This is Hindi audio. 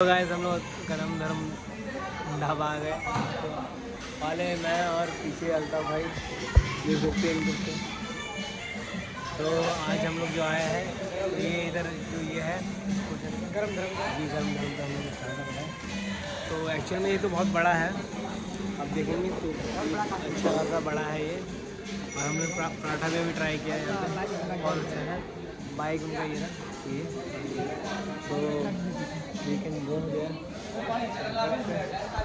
तो गाइस हम लोग गरम गरम ढाबा आ गए। वाले मैं और पीछे अल्ताफ भाई, ये सकते इनके तो आज हम लोग जो आए हैं, ये इधर जो ये है, गरम गरम जी, गरम गरम का हम लोग स्टार्ट है। तो एक्चुअल में ये तो बहुत बड़ा है। अब देखेंगे तो अच्छा खासा बड़ा है ये। और हमने परा- पराठा में भी ट्राई किया है बहुत अच्छा है। बाइक उनका ये ना ये। तो वी कैन गो देयर